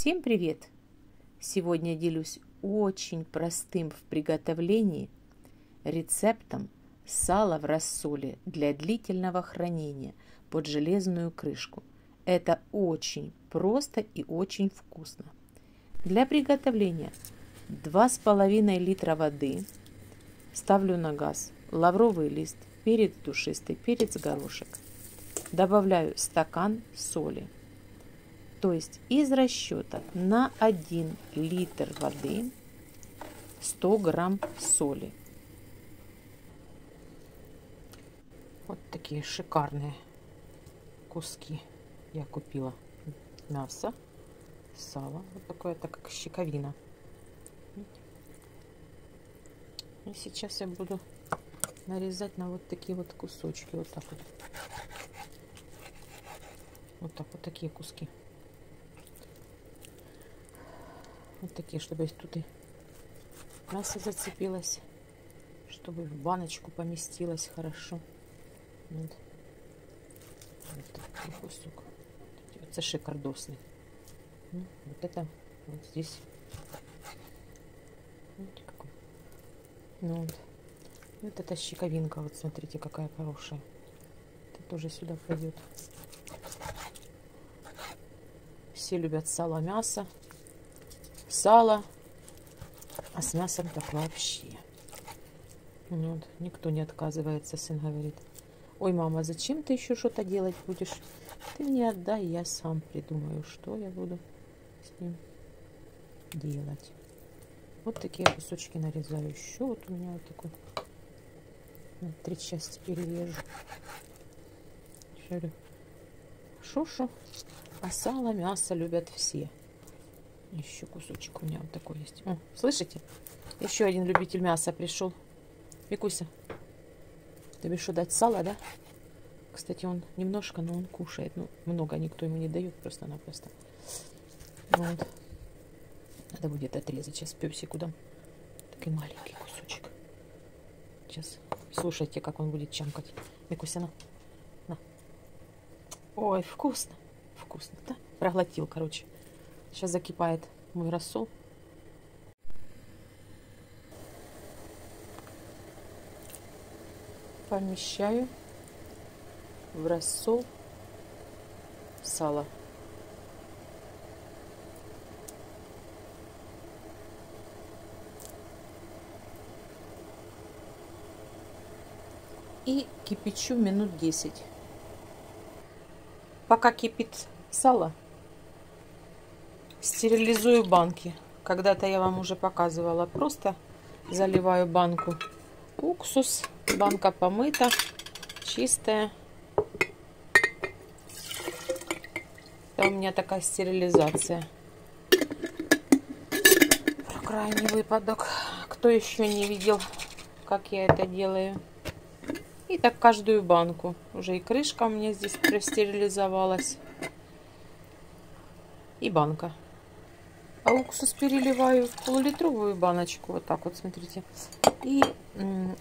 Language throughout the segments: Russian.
Всем привет! Сегодня делюсь очень простым в приготовлении рецептом сала в рассоле для длительного хранения под железную крышку. Это очень просто и очень вкусно. Для приготовления 2,5 литра воды ставлю на газ, лавровый лист, перец душистый, перец горошек. Добавляю стакан соли – то есть из расчета на 1 литр воды 100 грамм соли. Вот такие шикарные куски я купила. Мясо, сало. Вот такое, это как щековина. И сейчас я буду нарезать на вот такие вот кусочки. Вот так вот. Вот так вот такие куски. Вот такие, чтобы тут и мясо зацепилось, чтобы в баночку поместилось хорошо. Вот. Вот такой кусок. Это шикардосный. Ну, вот это вот здесь. Ну вот. Вот эта щековинка, вот смотрите, какая хорошая. Это тоже сюда пойдет. Все любят сало, мясо сало, а с мясом так вообще. Вот, никто не отказывается, сын говорит. Ой, мама, зачем ты еще что-то делать будешь? Ты мне отдай, я сам придумаю, что я буду с ним делать. Вот такие кусочки нарезаю. Еще вот у меня вот такой. На три части перережу. Шушу. А сало, мясо любят все. Еще кусочек у меня вот такой есть. О, слышите? Еще один любитель мяса пришел. Викуся, тебе что, дать сало, да? Кстати, он немножко, но он кушает. Ну, много никто ему не дает просто-напросто. Вот. Надо будет отрезать сейчас пепсику дам. Такой маленький кусочек. Сейчас слушайте, как он будет чамкать. Викуся, на. на. Ой, вкусно. Вкусно, да? Проглотил, короче. Сейчас закипает мой рассол. Помещаю в рассол сало. И кипячу минут 10. Пока кипит сало, Стерилизую банки. Когда-то я вам уже показывала. Просто заливаю банку уксус. Банка помыта, чистая. Это у меня такая стерилизация. Про крайний выпадок. Кто еще не видел, как я это делаю. И так каждую банку. Уже и крышка у меня здесь простерилизовалась. И банка. А уксус переливаю в полулитровую баночку. Вот так вот, смотрите. И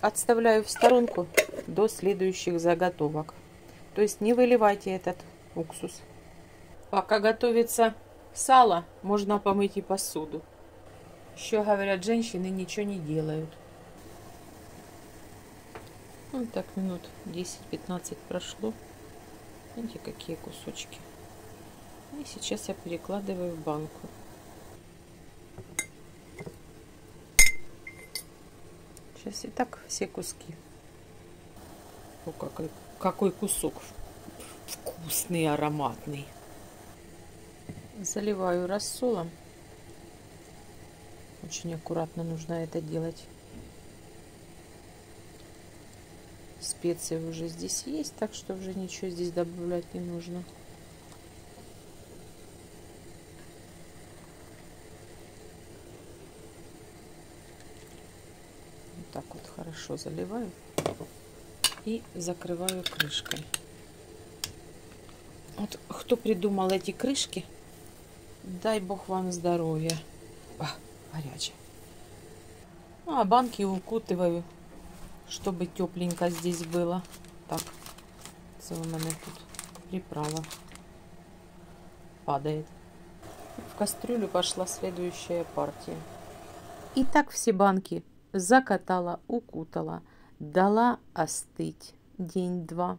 отставляю в сторонку до следующих заготовок. То есть не выливайте этот уксус. Пока готовится сало, можно помыть и посуду. Еще, говорят, женщины ничего не делают. Вот так минут 10-15 прошло. Видите, какие кусочки. И сейчас я перекладываю в банку. Сейчас и так все куски. О, какой, какой кусок вкусный, ароматный. Заливаю рассолом. Очень аккуратно нужно это делать. Специи уже здесь есть, так что уже ничего здесь добавлять не нужно. Так вот хорошо заливаю и закрываю крышкой. Вот кто придумал эти крышки, дай бог вам здоровья. А, горячая. Ну, а банки укутываю, чтобы тепленько здесь было. Так, це у мене тут приправа падает. В кастрюлю пошла следующая партия. И так все банки закатала, укутала, дала остыть день-два.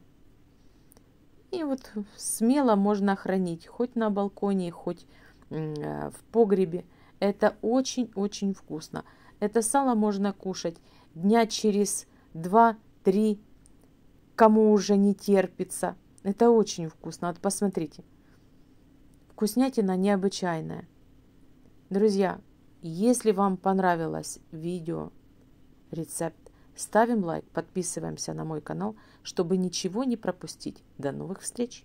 И вот смело можно хранить хоть на балконе, хоть э, в погребе. Это очень-очень вкусно. Это сало можно кушать дня через два-три, кому уже не терпится. Это очень вкусно. Вот посмотрите. Вкуснятина необычайная. Друзья, если вам понравилось видео, рецепт, ставим лайк, подписываемся на мой канал, чтобы ничего не пропустить. До новых встреч!